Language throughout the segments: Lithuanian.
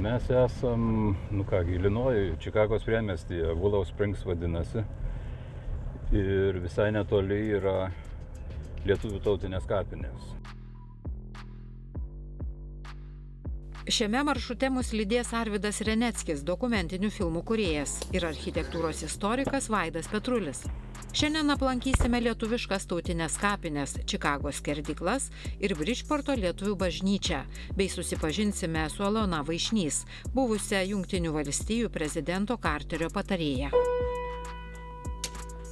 Mes esam, nu ką, Ilinoju, Čikagos priemestyje, Willow Springs vadinasi. Ir visai netoli yra lietuvių tautinės kapinės. Šiame maršrute mus lydės Arvidas Reneckis, dokumentinių filmų kuriejas ir architektūros istorikas Vaidas Petrulis. Šiandien aplankysime lietuviškas tautinės kapines, Čikagos skerdiklas ir Bridgeporto lietuvių bažnyčią, bei susipažinsime su Alona Vaišnys, buvusią Junktinių valstijų prezidento Karterio patarėją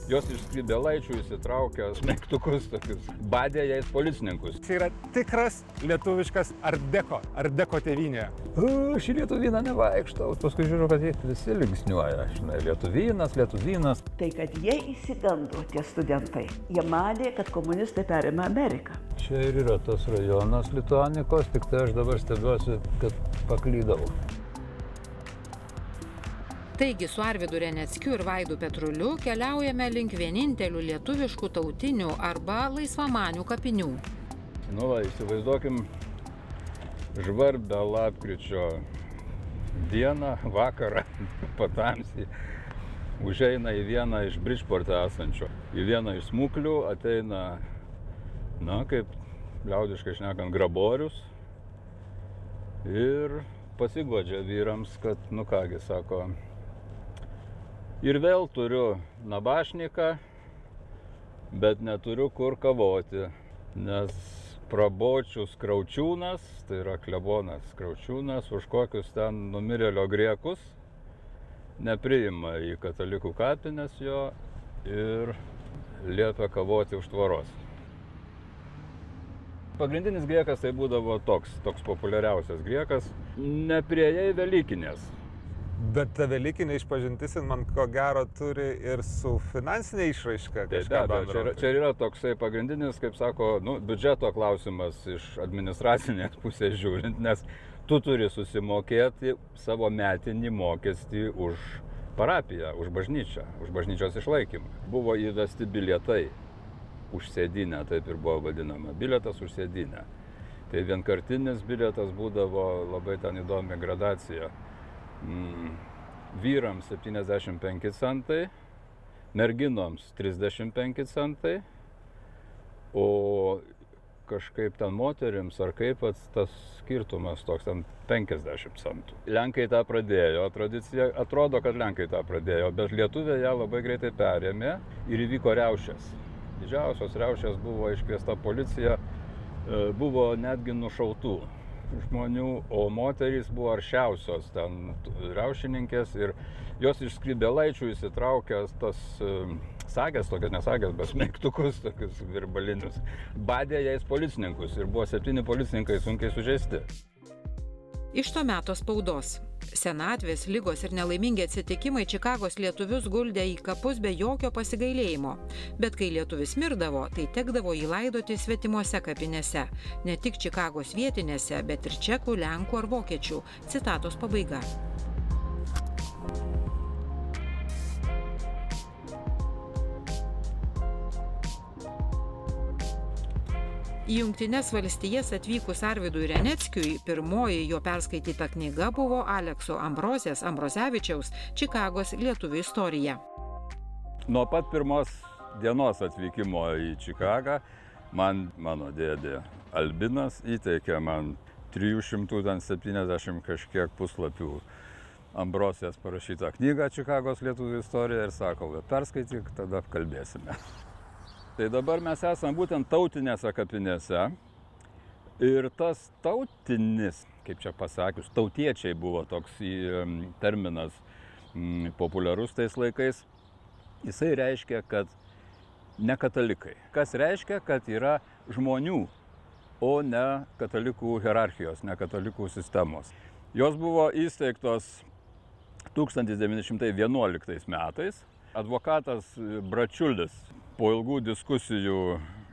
jos iš skrybėlaičių įsitraukia smeigtukus tokius, badė jais policininkus. Čia yra tikras lietuviškas ardeko, ardeko tėvynė. Aš į lietuvyną nevaikštau, paskui žiūriu, kad jie visi linksniuoja, žinai, lietuvynas, lietuvynas. Tai kad jie įsigando tie studentai, jie manė, kad komunistai perėmė Ameriką. Čia ir yra tas rajonas Lituanikos, tik tai aš dabar stebiuosi, kad paklydau. Taigi su Arvidu Reneckiu ir Vaidu Petruliu keliaujame link vienintelių lietuviškų tautinių arba laisvamanių kapinių. Nu, va, įsivaizduokim žvarbę lapkričio dieną, vakarą, patamsį. Užeina į vieną iš Bridgeport'e esančių, į vieną iš smuklių ateina, na, kaip liaudiškai šnekant, graborius ir pasigodžia vyrams, kad, nu kągi, sako, Ir vėl turiu nabašniką, bet neturiu kur kavoti, nes prabočius kraučiūnas, tai yra klebonas kraučiūnas, už kokius ten numirėlio griekus, nepriima į katalikų kapines jo ir liepia kavoti už tvoros. Pagrindinis griekas tai būdavo toks, toks populiariausias griekas, nepriejai Velykinės Bet ta Velykinė išpažintis, man ko gero, turi ir su finansinė išraiška. Tai be abejo, čia, čia yra toksai pagrindinis, kaip sako, nu, biudžeto klausimas iš administracinės pusės žiūrint, nes tu turi susimokėti savo metinį mokestį už parapiją, už bažnyčią, už bažnyčios išlaikymą. Buvo įvesti bilietai už sėdinę, taip ir buvo vadinama, bilietas už sėdinę. Tai vienkartinis bilietas būdavo labai ten įdomi gradacija. Mm, vyrams 75 centai, merginoms 35 centai, o kažkaip ten moteriams ar kaip pats tas skirtumas toks ten 50 centų. Lenkai tą pradėjo, tradicija atrodo, kad Lenkai tą pradėjo, bet Lietuvė ją labai greitai perėmė ir įvyko riaušės. Didžiausios riaušės buvo iškviesta policija, e, buvo netgi nušautų žmonių, o moterys buvo aršiausios ten riaušininkės ir jos iš skrybėlaičių įsitraukęs tas sagės, tokias nesagės, bet smeigtukus, tokius virbalinius, badė jais policininkus ir buvo septyni policininkai sunkiai sužeisti. Iš to meto spaudos. Senatvės, lygos ir nelaimingi atsitikimai Čikagos lietuvius guldė į kapus be jokio pasigailėjimo. Bet kai lietuvis mirdavo, tai tekdavo jį laidoti svetimuose kapinėse. Ne tik Čikagos vietinėse, bet ir čekų, lenkų ar vokiečių. Citatos pabaiga. Į Junktinės valstijas atvykus Arvidui Reneckiui, pirmoji jo perskaityta knyga buvo Alekso Ambrozės Ambrozevičiaus Čikagos lietuvių istorija. Nuo pat pirmos dienos atvykimo į Čikagą man mano dėdė Albinas įteikė man 370 kažkiek puslapių Ambrosės parašytą knygą Čikagos lietuvių istorija ir sako, perskaityk, tada kalbėsime. Tai dabar mes esame būtent tautinėse kapinėse. Ir tas tautinis, kaip čia pasakius, tautiečiai buvo toks terminas populiarus tais laikais. Jisai reiškia, kad ne katalikai. Kas reiškia, kad yra žmonių, o ne katalikų hierarchijos, ne katalikų sistemos. Jos buvo įsteigtos 1911 metais. Advokatas Bračiulis po ilgų diskusijų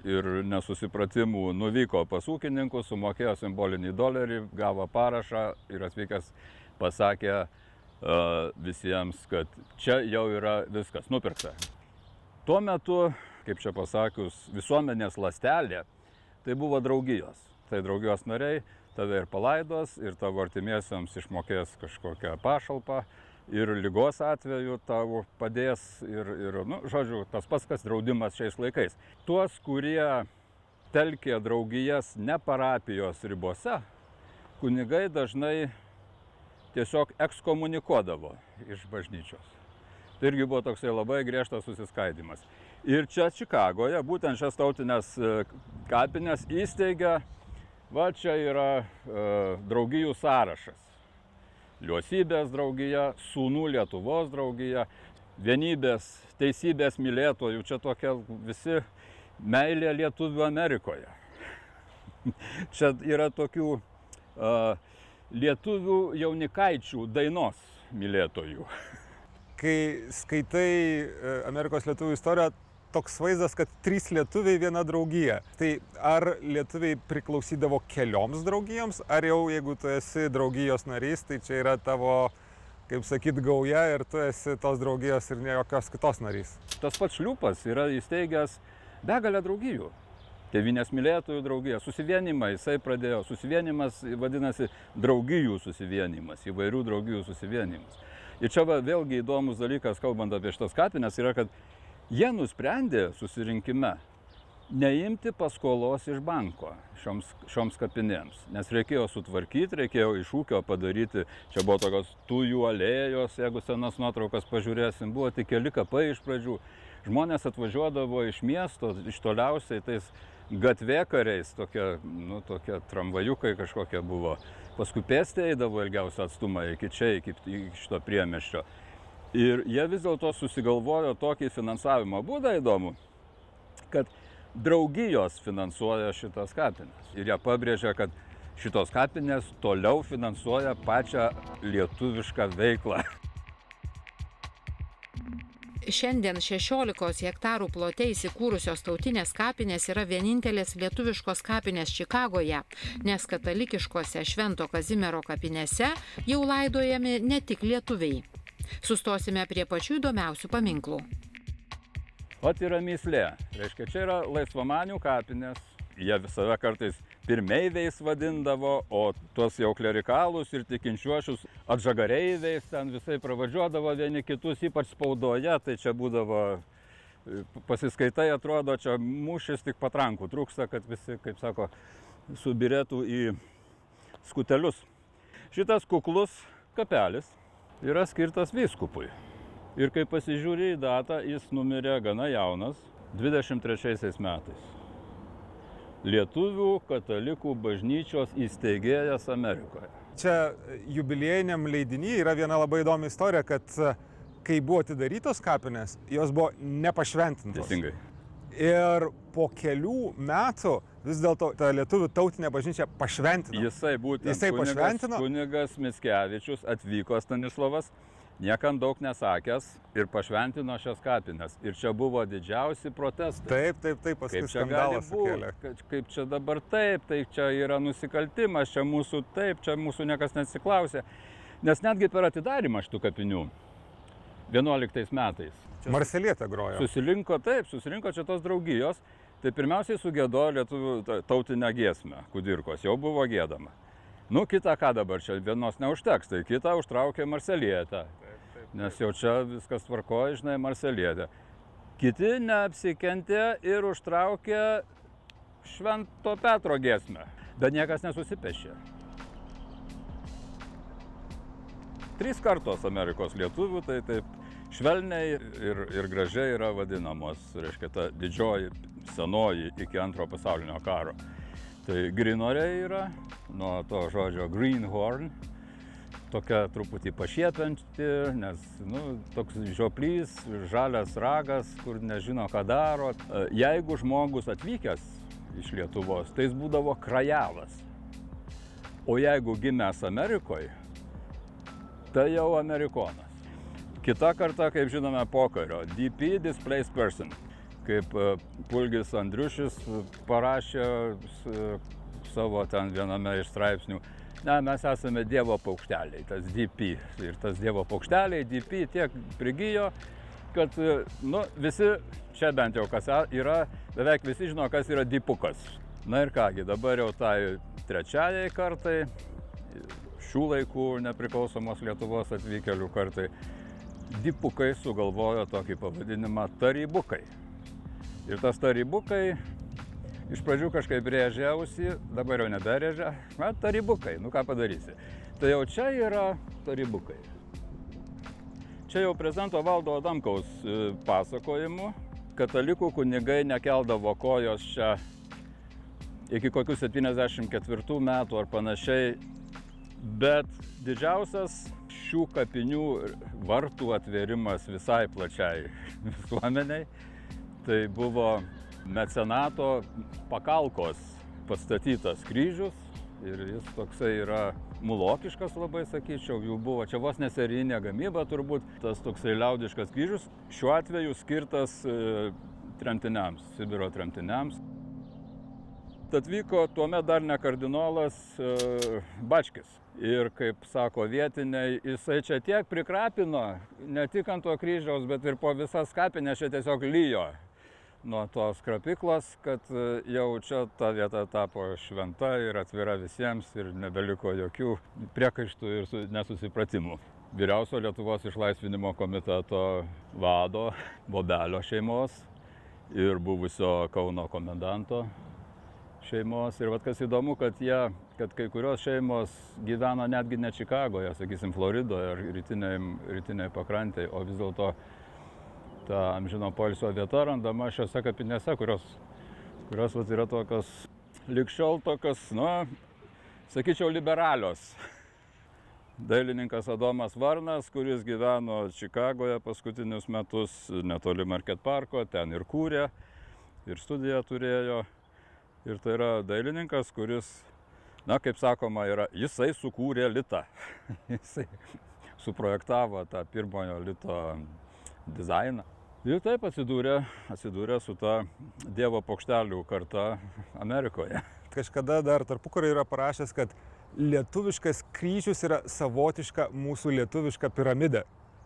ir nesusipratimų nuvyko pas ūkininkus, sumokėjo simbolinį dolerį, gavo parašą ir atvykęs pasakė uh, visiems, kad čia jau yra viskas nupirkta. Tuo metu, kaip čia pasakius, visuomenės lastelė tai buvo draugijos. Tai draugijos nariai tave ir palaidos, ir tavo artimiesiams išmokės kažkokią pašalpą, ir lygos atveju tau padės, ir, ir nu, žodžiu, tas pats, kas draudimas šiais laikais. Tuos, kurie telkė draugijas ne parapijos ribose, kunigai dažnai tiesiog ekskomunikuodavo iš bažnyčios. Tai irgi buvo toksai labai griežtas susiskaidimas. Ir čia Čikagoje, būtent šias tautinės e, kapinės įsteigia, va čia yra e, draugijų sąrašas. Liuosybės draugija, Sūnų Lietuvos draugija, vienybės, teisybės mylėtojų, čia tokia visi meilė Lietuvių Amerikoje. čia yra tokių uh, lietuvių jaunikaičių dainos mylėtojų. kai skaitai e, Amerikos lietuvių istoriją, toks vaizdas, kad trys lietuviai viena draugija. Tai ar lietuviai priklausydavo kelioms draugijoms, ar jau jeigu tu esi draugijos narys, tai čia yra tavo, kaip sakyt, gauja ir tu esi tos draugijos ir ne jokios kitos narys. Tas pats šliupas yra įsteigęs begalę draugijų. Tevinės mylėtojų draugija, susivienimą jisai pradėjo, susivienimas vadinasi draugijų susivienimas, įvairių draugijų susivienimas. Ir čia va, vėlgi įdomus dalykas, kalbant apie šitas kapines, yra, kad jie nusprendė susirinkime neimti paskolos iš banko šioms, šioms kapinėms, nes reikėjo sutvarkyti, reikėjo iš ūkio padaryti, čia buvo tokios tujų alėjos, jeigu senas nuotraukas pažiūrėsim, buvo tik keli kapai iš pradžių, žmonės atvažiuodavo iš miesto, iš toliausiai tais gatvėkariais, tokie, nu, tokie tramvajukai kažkokie buvo, paskui pėstė eidavo ilgiausią atstumą iki čia, iki, iki šito priemeščio. Ir jie vis dėlto susigalvojo tokį finansavimo būdą įdomų, kad draugijos finansuoja šitas kapines. Ir jie pabrėžia, kad šitos kapinės toliau finansuoja pačią lietuvišką veiklą. Šiandien 16 hektarų plote įsikūrusios tautinės kapinės yra vienintelės lietuviškos kapinės Čikagoje, nes katalikiškose Švento Kazimiero kapinėse jau laidojami ne tik lietuviai. Sustosime prie pačių įdomiausių paminklų. O yra myslė. Reiškia, čia yra laisvamanių kapinės. Jie visada kartais pirmeiviais vadindavo, o tuos jau klerikalus ir tikinčiuosius atžagareiviais ten visai pravadžiuodavo vieni kitus, ypač spaudoje, tai čia būdavo pasiskaitai atrodo, čia mūšis tik patrankų trūksta, kad visi, kaip sako, subirėtų į skutelius. Šitas kuklus kapelis yra skirtas vyskupui. Ir kai pasižiūrė į datą, jis numirė gana jaunas, 23 metais lietuvių katalikų bažnyčios įsteigėjas Amerikoje. Čia jubiliejiniam leidiniui yra viena labai įdomi istorija, kad e, kai buvo atidarytos kapinės, jos buvo nepašventintos. Teisingai. Ir po kelių metų vis dėlto ta lietuvių tautinė bažnyčia pašventino. Jisai būtent Jisai kunigas, pašventino? kunigas Mickevičius atvyko Stanislavas niekam daug nesakęs ir pašventino šias kapines. Ir čia buvo didžiausi protestai. Taip, taip, taip, paskui skandalas būti, kaip čia dabar taip, tai čia yra nusikaltimas, čia mūsų taip, čia mūsų niekas nesiklausė. Nes netgi per atidarimą šitų kapinių 11 metais Marselietė grojo. susirinko, taip, susirinko čia tos draugijos, tai pirmiausiai sugėdo lietuvių ta- tautinę giesmę, kudirkos, jau buvo gėdama. Nu, kita ką dabar čia vienos neužteks, tai kita užtraukė Marselietę. Nes jau čia viskas tvarkoja, žinai, Marselietė. Kiti neapsikentė ir užtraukė Švento Petro giesmę. Bet niekas nesusipešė. Trys kartos Amerikos lietuvių, tai taip švelniai ir, ir gražiai yra vadinamos, reiškia, ta didžioji, senoji iki antro pasaulinio karo. Tai grinoriai yra, nuo to žodžio greenhorn, tokia truputį pašiepianti, nes nu, toks žioplys, žalias ragas, kur nežino, ką daro. E, Jeigu žmogus atvykęs iš Lietuvos, tai jis būdavo krajalas. O jeigu gimęs Amerikoje, tai jau amerikonas. Kita karta, kaip žinome, pokario. DP Displaced Person. Kaip e, Pulgis Andriušis parašė s- savo ten viename iš straipsnių. Ne, mes esame Dievo paukšteliai, tas DP. Ir tas Dievo paukšteliai, DP tiek prigijo, kad e, nu, visi, čia bent jau kas e- yra, beveik visi žino, kas yra dipukas. Na ir kągi, dabar jau tai trečiajai kartai, šių laikų nepriklausomos Lietuvos atvykėlių kartai, dipukai sugalvojo tokį pavadinimą tarybukai. Ir tas tarybukai iš pradžių kažkaip rėžė ausį, dabar jau neberėžia. Na, tarybukai, nu ką padarysi. Tai jau čia yra tarybukai. Čia jau prezidento valdo Adamkaus e, pasakojimu, katalikų kunigai nekeldavo kojos čia iki kokių 74 metų ar panašiai, bet didžiausias šių kapinių vartų atvėrimas visai plačiai visuomeniai, tai buvo mecenato pakalkos pastatytas kryžius ir jis toksai yra mulokiškas labai sakyčiau, jų buvo čia vos neserinė gamyba turbūt, tas toksai liaudiškas kryžius, šiuo atveju skirtas e, tremtiniams, Sibiro tremtiniams. Atvyko tuomet dar ne kardinolas e, Bačkis. Ir kaip sako vietiniai, jisai čia tiek prikrapino, ne tik ant to kryžiaus, bet ir po visas kapinės čia tiesiog lyjo nuo tos krapiklos, kad e, jau čia ta vieta tapo šventa ir atvira visiems ir nebeliko jokių priekaištų ir nesusipratimų. Vyriausio Lietuvos išlaisvinimo komiteto vado Bobelio šeimos ir buvusio Kauno komendanto šeimos. Ir vat kas įdomu, kad, jie, kad kai kurios šeimos gyvena netgi ne Čikagoje, sakysim, Floridoje ar rytiniai, rytiniai pakrantėje, o vis dėlto ta amžino poilsio vieta randama šiose kapinėse, kurios, kurios vat, yra tokios likščiol tokios, nu, sakyčiau, liberalios. Dailininkas Adomas Varnas, kuris gyveno Čikagoje paskutinius metus netoli Market Parko, ten ir kūrė, ir studiją turėjo. Ir tai yra dailininkas, kuris, na, kaip sakoma, yra, jisai sukūrė litą. jisai suprojektavo tą pirmojo lito dizainą. Ir taip atsidūrė, atsidūrė su ta Dievo paukštelių karta Amerikoje. Kažkada dar tarpukario yra parašęs, kad lietuviškas kryžius yra savotiška mūsų lietuviška piramidė.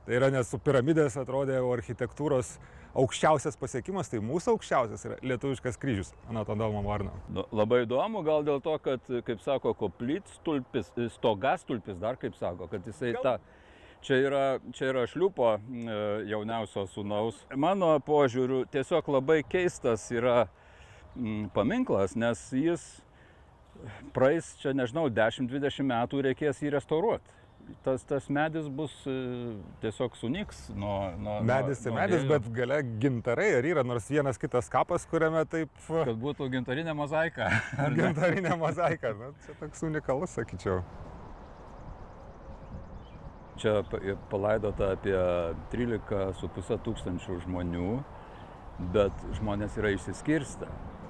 Tai yra, nes piramidės atrodė architektūros aukščiausias pasiekimas, tai mūsų aukščiausias yra lietuviškas kryžius, anot Adomo Varno. Nu, labai įdomu, gal dėl to, kad, kaip sako, koplytstulpis, stogastulpis dar kaip sako, kad jisai gal... ta... Čia yra, čia yra šliupo e, jauniausio sūnaus. Mano požiūriu, tiesiog labai keistas yra mm, paminklas, nes jis praeis čia, nežinau, 10-20 metų reikės jį restauruoti tas, tas medis bus e, tiesiog suniks nuo... nuo medis tai medis, vėjo. bet gale gintarai, ar yra nors vienas kitas kapas, kuriame taip... Kad būtų gintarinė mozaika. gintarinė mozaika, nu, čia toks unikalus, sakyčiau. Čia palaidota apie 13,5 tūkstančių žmonių, bet žmonės yra išsiskirstę.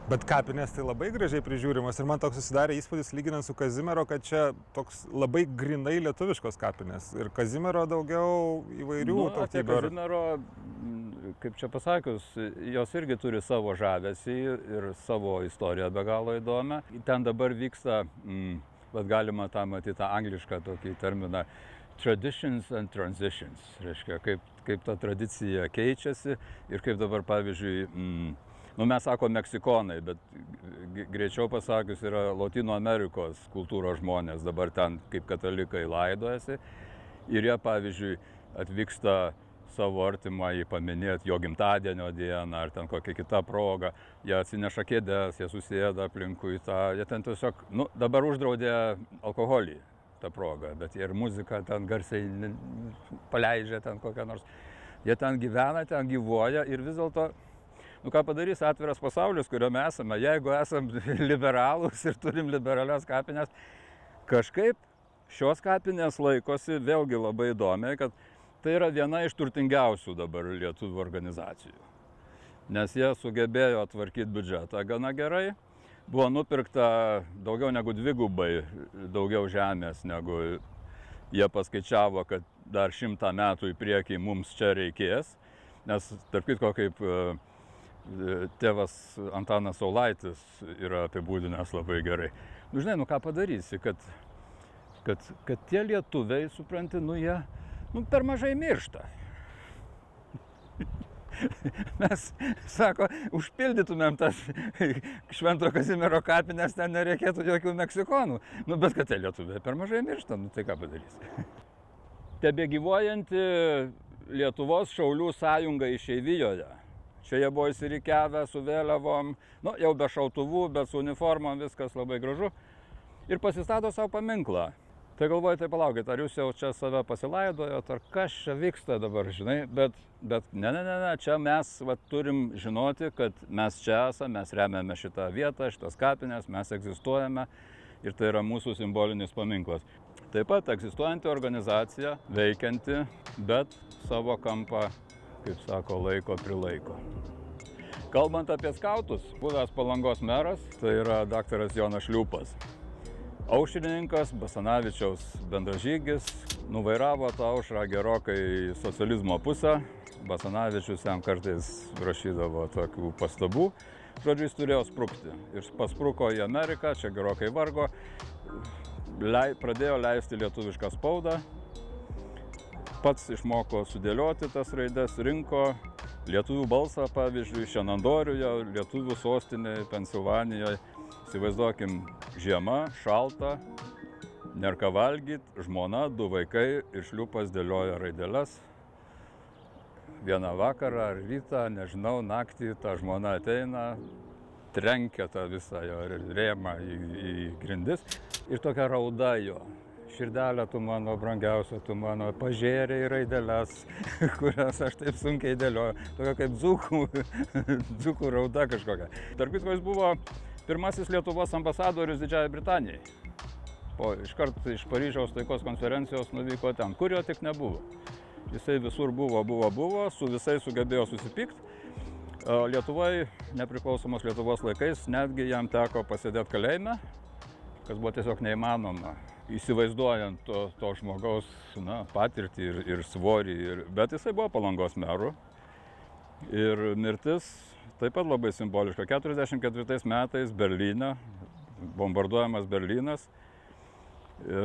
Bet kapinės tai labai gražiai prižiūrimos ir man toks susidarė įspūdis lyginant su Kazimiero, kad čia toks labai grinai lietuviškos kapinės ir Kazimiero daugiau įvairių nu, tautybių. Kazimiero, mm, kaip čia pasakius, jos irgi turi savo žavesį ir savo istoriją be galo įdomią. Ten dabar vyksta, mm, bet galima tą matyti tą anglišką tokį terminą, traditions and transitions. Reiškia, kaip, kaip ta tradicija keičiasi ir kaip dabar, pavyzdžiui, mm, nu mes sakom meksikonai, bet greičiau pasakius yra Latino Amerikos kultūros žmonės, dabar ten kaip katalikai laidojasi ir jie, pavyzdžiui, atvyksta savo artimąjį paminėti jo gimtadienio dieną ar ten kokią kitą progą, jie atsineša kėdės, jie susėda aplinkui tą, jie ten tiesiog, nu, dabar uždraudė alkoholį tą progą, bet ir muziką ten garsiai paleidžia ten kokią nors. Jie ten gyvena, ten gyvuoja ir vis dėlto nu ką padarys atviras pasaulis, kuriuo esame, jeigu esam liberalūs ir turim liberalias kapines, kažkaip šios kapinės laikosi vėlgi labai įdomiai, kad tai yra viena iš turtingiausių dabar lietuvių organizacijų. Nes jie sugebėjo tvarkyti biudžetą gana gerai, buvo nupirkta daugiau negu dvigubai daugiau žemės, negu jie paskaičiavo, kad dar šimtą metų į priekį mums čia reikės. Nes, tarp kitko, kaip tėvas Antanas Saulaitis yra apibūdinęs labai gerai. Nu, žinai, nu ką padarysi, kad, kad, kad tie lietuviai, supranti, nu jie nu, per mažai miršta. Mes, sako, užpildytumėm tas Švento Kazimiero kapinės, ten nereikėtų jokių meksikonų. Nu, bet kad tai lietuviai per mažai miršta, nu tai ką padarys. Tebe gyvuojanti Lietuvos Šaulių sąjunga išeivijoje. Čia jie buvo įsirikiavę su vėliavom, nu, jau be šautuvų, bet su uniformom, viskas labai gražu. Ir pasistato savo paminklą. Tai galvojate, tai palaukit, ar jūs jau čia save pasilaidojot, ar kas čia vyksta dabar, žinai, bet, bet ne, ne, ne, ne, čia mes va, turim žinoti, kad mes čia esame, mes remiame šitą vietą, šitas kapinės, mes egzistuojame ir tai yra mūsų simbolinis paminklas. Taip pat egzistuojanti organizacija, veikianti, bet savo kampą, kaip sako, laiko prilaiko. Kalbant apie skautus, buvęs palangos meras, tai yra daktaras Jonas Šliupas. Aušrininkas, Basanavičiaus bendražygis, nuvairavo tą aušrą gerokai socializmo pusę. Basanavičius jam kartais rašydavo tokių pastabų. Žodžiu, jis turėjo sprukti. Ir paspruko į Ameriką, čia gerokai vargo, lei, pradėjo leisti lietuvišką spaudą, pats išmoko sudėlioti tas raides, rinko lietuvių balsą, pavyzdžiui, Šenandoriuje, lietuvių sostinėje, Pensilvanijoje Įsivaizduokim, žiema, šalta, nerka valgyt, žmona, du vaikai ir šliupas dėlioja raideles. Vieną vakarą ar rytą, nežinau, naktį ta žmona ateina, trenkia tą visą jo rėmą į, į grindis ir tokia rauda jo. Širdelė, tu mano brangiausia, tu mano pažėrė į raideles, kurias aš taip sunkiai dėlioju. Tokia kaip dzukų, dzukų rauda kažkokia. Tarp kitko jis buvo pirmasis Lietuvos ambasadorius Didžiajai Britanijai. Po iškart iš Paryžiaus taikos konferencijos nuvyko ten, kur jo tik nebuvo. Jisai visur buvo, buvo, buvo, su visais sugebėjo susipykti. Lietuvai, nepriklausomos Lietuvos laikais, netgi jam teko pasėdėti kalėjime, kas buvo tiesiog neįmanoma, įsivaizduojant to, to žmogaus na, patirtį ir, ir svorį. Ir, bet jisai buvo palangos meru. Ir mirtis taip pat labai simboliška. 44 metais Berlyne, bombarduojamas Berlynas, e,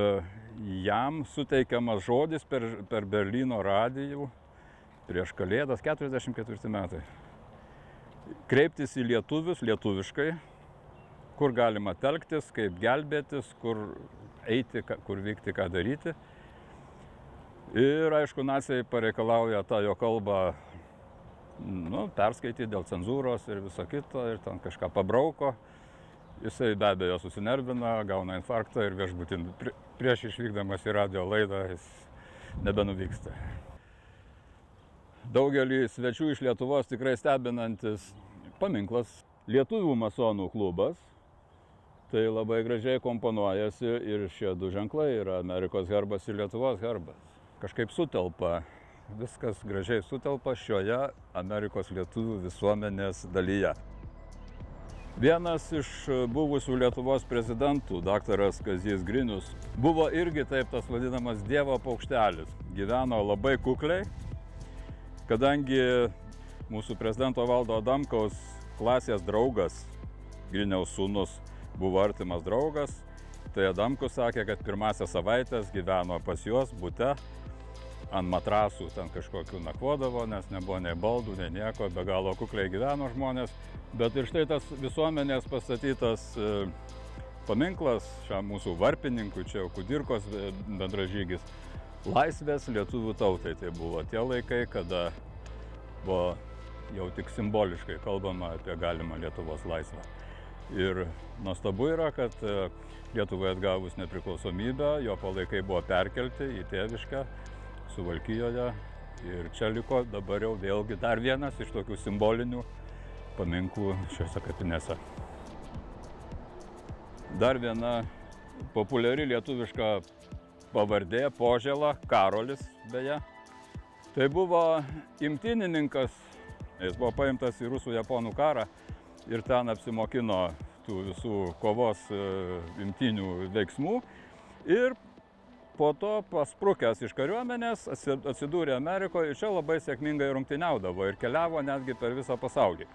jam suteikiamas žodis per, per Berlyno radijų prieš Kalėdas 44 metai. Kreiptis į lietuvius lietuviškai, kur galima telktis, kaip gelbėtis, kur eiti, kur vykti, ką daryti. Ir aišku, nacijai pareikalauja tą jo kalbą nu, perskaityti dėl cenzūros ir viso kito, ir ten kažką pabrauko. Jisai be abejo susinervina, gauna infarktą ir viešbutin prieš išvykdamas į radio laidą jis nebenuvyksta. Daugelį svečių iš Lietuvos tikrai stebinantis paminklas Lietuvių masonų klubas. Tai labai gražiai komponuojasi ir šie du ženklai yra Amerikos herbas ir Lietuvos herbas. Kažkaip sutelpa viskas gražiai sutelpa šioje Amerikos lietuvių visuomenės dalyje. Vienas iš buvusių Lietuvos prezidentų, daktaras Kazijas Grinius, buvo irgi taip tas vadinamas Dievo paukštelis. Gyveno labai kukliai, kadangi mūsų prezidento valdo Adamkaus klasės draugas, Griniaus sūnus, buvo artimas draugas, tai Adamkus sakė, kad pirmąsias savaitės gyveno pas juos būte ant matrasų ten kažkokių nakvodavo, nes nebuvo nei baldų, nei nieko, be galo kukliai gyveno žmonės. Bet ir štai tas visuomenės pastatytas e, paminklas šiam mūsų varpininkui, čia jau Kudirkos e, bendražygis, laisvės lietuvių tautai. Tai buvo tie laikai, kada buvo jau tik simboliškai kalbama apie galimą Lietuvos laisvę. Ir nuostabu yra, kad e, Lietuvai atgavus nepriklausomybę, jo palaikai buvo perkelti į tėvišką Suvalkijoje. Ir čia liko dabar jau vėlgi dar vienas iš tokių simbolinių paminklų šiuose kapinėse. Dar viena populiari lietuviška pavardė - Požėla, Karolis beje. Tai buvo imtinininkas, jis buvo paimtas į rusų-japonų karą ir ten apsimokino tų visų kovos e, imtinių veiksmų ir po to pasprukęs iš kariuomenės atsidūrė Amerikoje ir čia labai sėkmingai rungtyniaudavo ir keliavo netgi per visą pasaulį.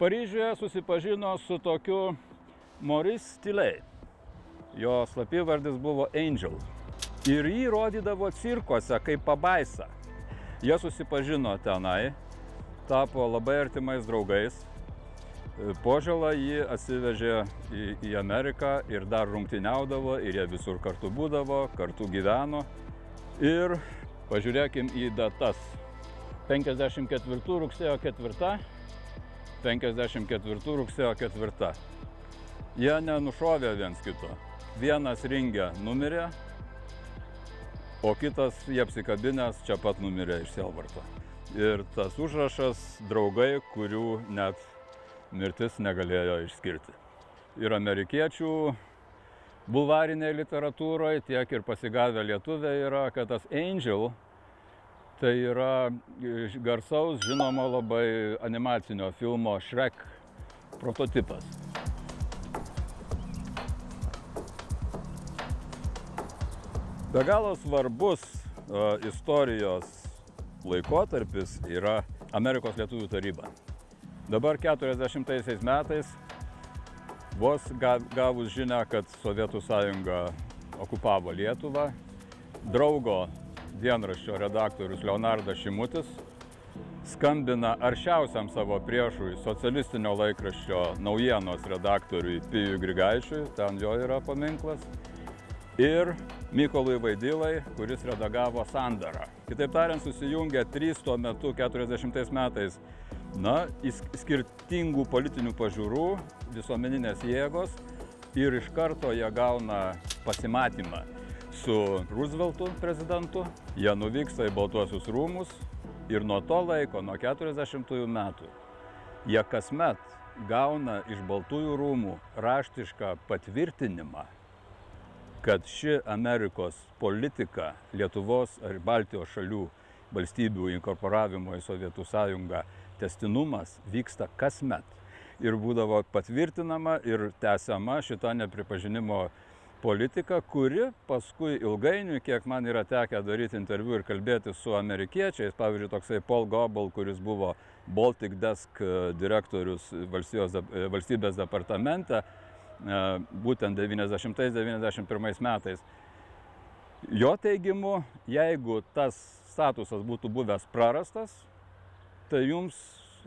Paryžiuje susipažino su tokiu Maurice Tilei. Jo slapyvardis buvo Angel. Ir jį rodydavo cirkuose kaip pabaisa. Jie susipažino tenai tapo labai artimais draugais. Požėlą jį atsivežė į, į Ameriką ir dar rungtyniaudavo ir jie visur kartu būdavo, kartu gyveno. Ir pažiūrėkim į datas. 54 rugsėjo 4, 54 rugsėjo 4. Jie nenušovė viens kito. Vienas ringė numirė, o kitas jie apsikabinęs čia pat numirė iš Selvarto. Ir tas užrašas draugai, kurių net mirtis negalėjo išskirti. Ir amerikiečių bulvarinėje literatūroje, tiek ir pasigavę lietuviai yra, kad tas Angel tai yra garsaus, žinomo labai animacinio filmo Shrek prototipas. Be galo svarbus uh, istorijos laikotarpis yra Amerikos lietuvių taryba. Dabar 40 metais, vos gavus žinę, kad Sovietų sąjunga okupavo Lietuvą, draugo dienraščio redaktorius Leonardas Šimutis skambina aršiausiam savo priešui socialistinio laikraščio naujienos redaktoriui Pijui Grigaičiui, ten jo yra paminklas, ir Mykolui Vaidilai, kuris redagavo Sandarą. Kitaip tariant, susijungia trys tuo metu 40 metais na, skirtingų politinių pažiūrų, visuomeninės jėgos ir iš karto jie gauna pasimatymą su Rooseveltu prezidentu, jie nuvyksta į Baltuosius rūmus ir nuo to laiko, nuo 40 metų, jie kasmet gauna iš Baltųjų rūmų raštišką patvirtinimą, kad ši Amerikos politika Lietuvos ar Baltijos šalių valstybių inkorporavimo į Sovietų sąjungą testinumas vyksta kasmet. Ir būdavo patvirtinama ir tęsiama šita nepripažinimo politika, kuri paskui ilgainiui, kiek man yra tekę daryti interviu ir kalbėti su amerikiečiais, pavyzdžiui, toksai Paul Gobel, kuris buvo Baltic Desk direktorius valstybės departamente, būtent 90-91 metais. Jo teigimu, jeigu tas statusas būtų buvęs prarastas, tai jums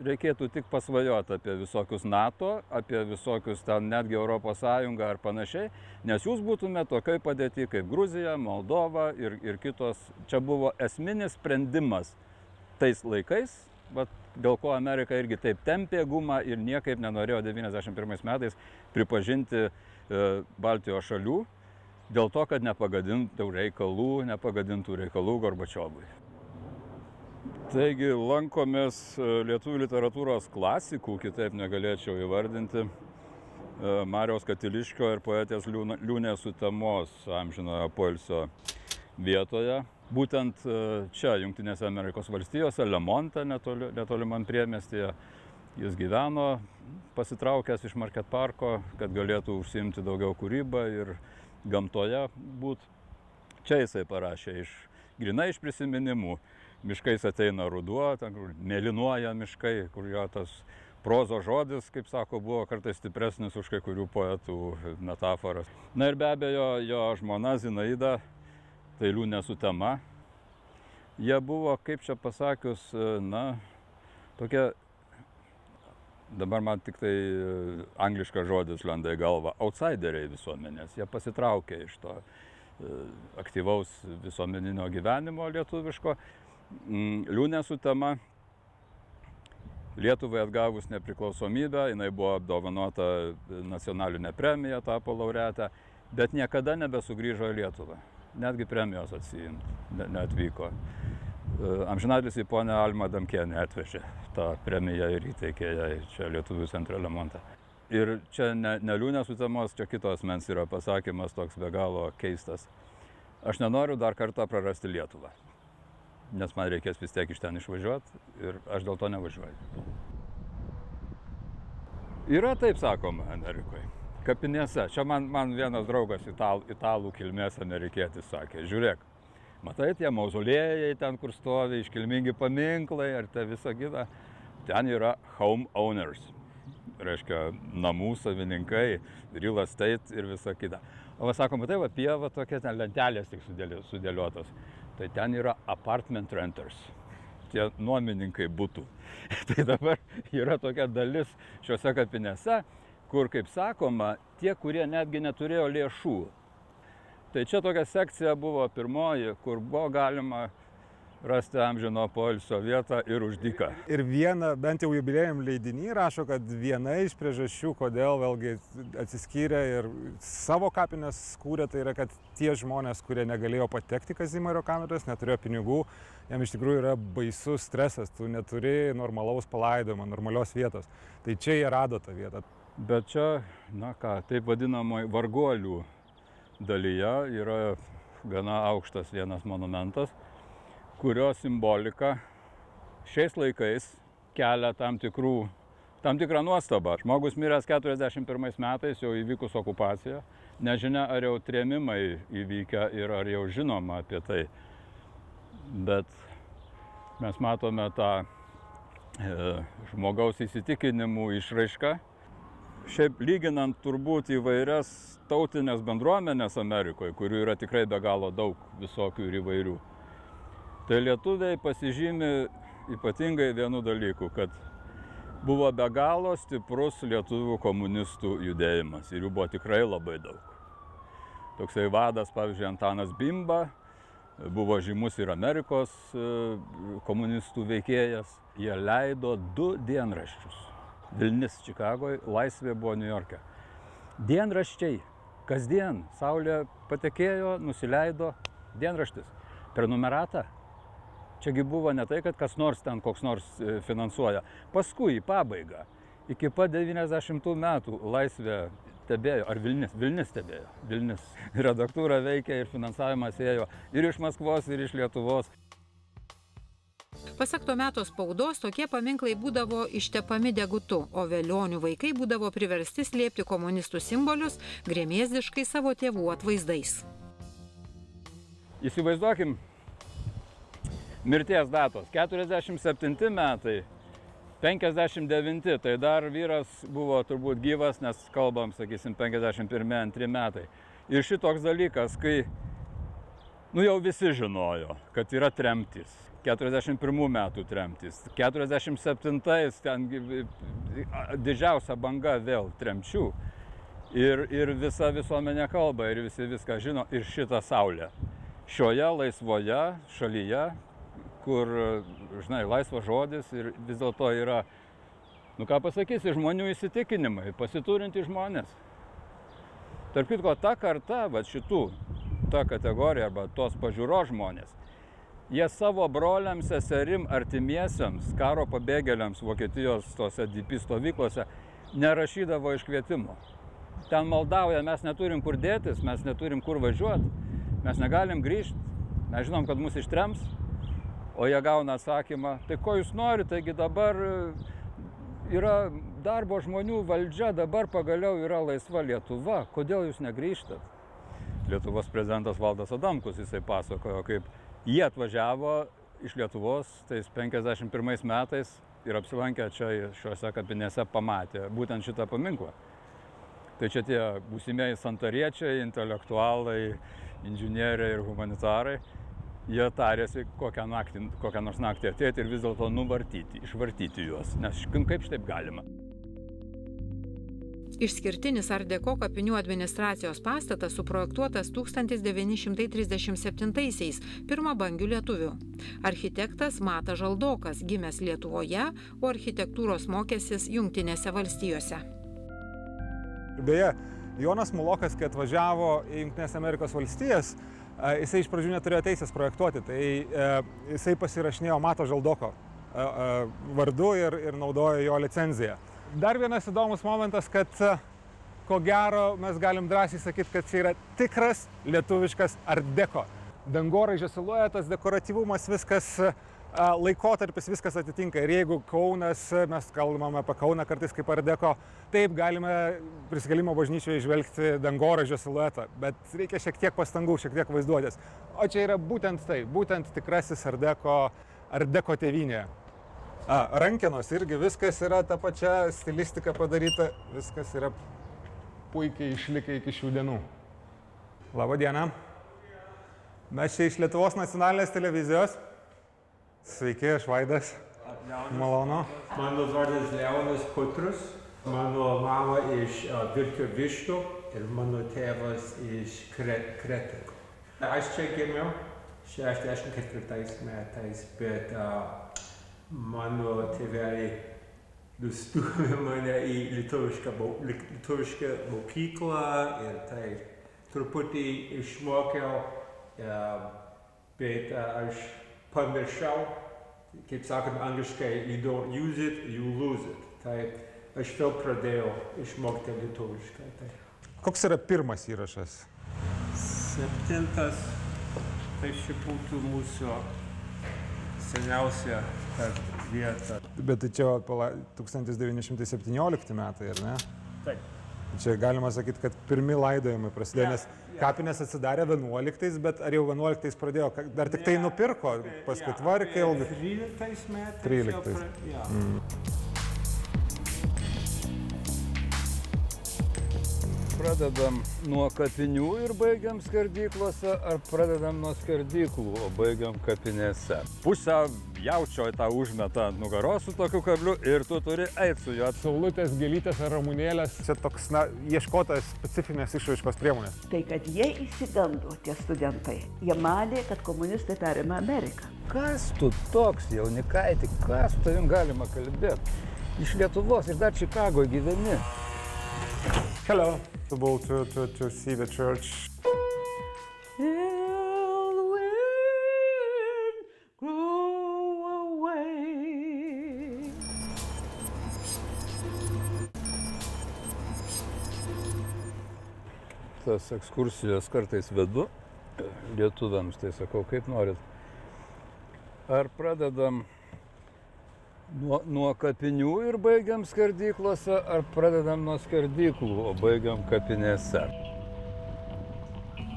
reikėtų tik pasvajoti apie visokius NATO, apie visokius ten netgi ES ar panašiai, nes jūs būtumėte tokiai padėti kaip Gruzija, Moldova ir, ir kitos. Čia buvo esminis sprendimas tais laikais, bet dėl ko Amerika irgi taip tempė gumą ir niekaip nenorėjo 91 metais pripažinti e, Baltijos šalių, dėl to, kad nepagadintų reikalų, nepagadintų reikalų Gorbačiovui. Taigi lankomės lietuvių literatūros klasikų, kitaip negalėčiau įvardinti, Marijos Katiliškio ir poetės Liūnės Sutemos amžinojo poilsio vietoje. Būtent čia, Junktinėse Amerikos valstijose, Lemonte, netoli, netoli man priemestyje, jis gyveno, pasitraukęs iš Market Parko, kad galėtų užsiimti daugiau kūrybą ir gamtoje būt. Čia jisai parašė iš, grinai iš prisiminimų miškais ateina ruduo, ten kur mėlynuoja miškai, kur jo tas prozo žodis, kaip sako, buvo kartais stipresnis už kai kurių poetų metaforas. Na ir be abejo, jo žmona Zinaida, tai liūnė su tema. Jie buvo, kaip čia pasakius, na, tokia, dabar man tik tai angliškas žodis lenda į galvą, outsideriai visuomenės. Jie pasitraukė iš to aktyvaus visuomeninio gyvenimo lietuviško liūnė sutema. Lietuvai atgavus nepriklausomybę, jinai buvo apdovanota nacionalinė premija, tapo laureatė, bet niekada nebesugrįžo į Lietuvą. Netgi premijos atsijimti neatvyko. Amžinadis į ponę Almą Damkienę atvežė tą premiją ir įteikė jai čia Lietuvių centre Lemontą. Ir čia ne, ne liūnė sutemos, čia kitos mens yra pasakymas toks be galo keistas. Aš nenoriu dar kartą prarasti Lietuvą nes man reikės vis tiek iš ten išvažiuoti ir aš dėl to nevažiuoju. Yra taip sakoma Amerikoje. Kapinėse. Čia man, man vienas draugas ital, italų kilmės amerikietis sakė, žiūrėk, matai tie mauzolėjai ten, kur stovi, iškilmingi paminklai ar te visą kitą, ten yra home owners. Reiškia, namų savininkai, real estate ir visa kita. O va sakoma, tai va pieva tokia, ten lentelės tik sudėliotos tai ten yra apartment renters. tie nuomininkai būtų. tai dabar yra tokia dalis šiuose kapinėse, kur, kaip sakoma, tie, kurie netgi neturėjo lėšų. Tai čia tokia sekcija buvo pirmoji, kur buvo galima rasti amžino poilsio vietą ir už dyką. Ir viena, bent jau jubiliejum leidinį rašo, kad viena iš priežasčių, kodėl vėlgi atsiskyrė ir savo kapines kūrė, tai yra, kad tie žmonės, kurie negalėjo patekti Kazimierio kameras, neturėjo pinigų, jam iš tikrųjų yra baisus stresas, tu neturi normalaus palaidojimo, normalios vietos. Tai čia jie rado tą vietą. Bet čia, na ką, taip vadinamoji varguolių dalyje yra gana aukštas vienas monumentas, kurio simbolika šiais laikais kelia tam, tikrų, tam tikrą nuostabą. Žmogus miręs 41 metais, jau įvykus okupacija, nežinia ar jau trėmimai įvykę ir ar jau žinoma apie tai bet mes matome tą e, žmogaus įsitikinimų išraišką. Šiaip lyginant turbūt įvairias tautinės bendruomenės Amerikoje, kurių yra tikrai be galo daug visokių ir įvairių, tai lietuviai pasižymi ypatingai vienu dalyku, kad buvo be galo stiprus lietuvių komunistų judėjimas ir jų buvo tikrai labai daug. Toksai vadas, pavyzdžiui, Antanas Bimba, buvo žymus ir Amerikos e, komunistų veikėjas. Jie leido du dienraščius. Vilnis Čikagoje, Laisvė buvo New York'e. Dienraščiai. Kasdien Saulė patekėjo, nusileido dienraštis. Prenumeratą. Čiagi buvo ne tai, kad kas nors ten koks nors e, finansuoja. Paskui į pabaigą, iki pat 90 metų Laisvė stebėjo, ar Vilnis, Vilnis stebėjo. Vilnis redaktūra veikia ir finansavimas ėjo ir iš Maskvos, ir iš Lietuvos. Pasak to meto spaudos, tokie paminklai būdavo ištepami degutu, o vėlionių vaikai būdavo priversti slėpti komunistų simbolius grėmėsdiškai savo tėvų atvaizdais. Įsivaizduokim mirties datos. 47 metai 59, tai dar vyras buvo turbūt gyvas, nes kalbam, sakysim, 51-2 metai. Ir šitoks dalykas, kai, nu jau visi žinojo, kad yra tremtis. 41 metų tremtis, 47 ten didžiausia banga vėl tremčių. Ir, ir visa visuomenė kalba ir visi viską žino ir šitą saulę. Šioje laisvoje šalyje kur, žinai, laisvas žodis ir vis dėlto yra, nu ką pasakysi, žmonių įsitikinimai, pasiturinti žmonės. Tarp kitko, ta karta, va šitų, ta kategorija arba tos pažiūros žmonės, jie savo broliams, seserim, artimiesiams, karo pabėgėliams Vokietijos tose DP stovyklose nerašydavo iškvietimo. Ten maldauja, mes neturim kur dėtis, mes neturim kur važiuoti, mes negalim grįžti, mes žinom, kad mus ištrems, o jie gauna atsakymą, tai ko jūs norite, taigi dabar e, yra darbo žmonių valdžia, dabar pagaliau yra laisva Lietuva, kodėl jūs negrįžtat? Lietuvos prezidentas Valdas Adamkus, jisai pasakojo, kaip jie atvažiavo iš Lietuvos tais 51 metais ir apsilankę čia šiuose kapinėse pamatė būtent šitą paminklą. Tai čia tie būsimieji santariečiai, intelektualai, inžinieriai ir humanitarai jie tarėsi kokią, naktį, kokią nors naktį atėti ir vis dėlto nuvartyti, išvartyti juos, nes kaip šitaip galima. Išskirtinis Ardeko kapinių administracijos pastatas suprojektuotas 1937-aisiais pirmabangių lietuvių. Architektas Mata Žaldokas, gimęs Lietuvoje, o architektūros mokėsis Junktinėse valstijose. Beje, Jonas Mulokas, kai atvažiavo į Junktinės Amerikos valstijas, Jisai iš pradžių neturėjo teisės projektuoti, tai e, jisai pasirašinėjo Mato Žaldoko e, e, vardu ir, ir naudojo jo licenciją. Dar vienas įdomus momentas, kad ko gero mes galim drąsiai sakyti, kad čia yra tikras lietuviškas ardeko. Dangoraižio siluetas, dekoratyvumas, viskas laikotarpis viskas atitinka. Ir jeigu Kaunas, mes kalbame apie Kauną kartais kaip Ardeko, taip galime prisigalimo bažnyčioje išvelgti dangoraižio siluetą, bet reikia šiek tiek pastangų, šiek tiek vaizduotės. O čia yra būtent tai, būtent tikrasis Ardeko, Ardeko tevinė. A, rankenos irgi viskas yra ta pačia stilistika padaryta, viskas yra puikiai išlikę iki šių dienų. Labą dieną. Mes čia iš Lietuvos nacionalinės televizijos Sveiki, aš Vaidas. Malonu. Mano vardas Leonas Putrus, mano mama iš Vilkio Vištų ir mano tėvas iš Kre Kretingo. Aš čia gimiau 64 metais, bet uh, mano tėveliai nustūmė mane į lietuvišką, lietuvišką mokyklą ir tai truputį išmokiau, uh, bet uh, aš pamiršau, kaip sakant angliškai, you don't use it, you lose it. Tai aš vėl pradėjau išmokti lietuviškai. Tai Koks yra pirmas įrašas? septintas, tai ši būtų mūsų seniausia ta vieta. Bet tai čia pala, 1917 metai, ar ne? Taip. Čia galima sakyti, kad pirmi laidojimai prasidėjo, Jo, nes. Kapinės atsidarė 11, bet ar jau 11 pradėjo, dar tik tai nupirko, paskui tvarkė ilgai. 13 metais. 13. jau pra- jo. Pradedam nuo kapinių ir baigiam skardyklose, ar pradedam nuo skardyklų, o baigiam kapinėse. Pusę jaučio tą užmeta ant nugaros su tokiu kabliu ir tu turi eiti su juo. Saulutės, gėlytės ar ramunėlės. Čia toks, na, ieškotas specifinės išraiškos priemonės. Tai kad jie įsigando, tie studentai, jie manė, kad komunistai perėmė Ameriką. Kas tu toks, jaunikaiti, kas su tavim galima kalbėti? Iš Lietuvos ir dar Čikagoje gyveni. Hello. Possible to, to, to see the church. Tas ekskursijas kartais vedu lietuviams, tai sakau, kaip norit. Ar pradedam nuo, nuo kapinių ir baigiam skardyklose, ar pradedam nuo skardyklų, o baigiam kapinėse.